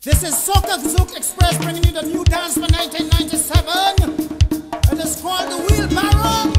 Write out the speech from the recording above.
This is Soca Zook Express bringing you the new dance for 1997. It is called the Wheelbarrow.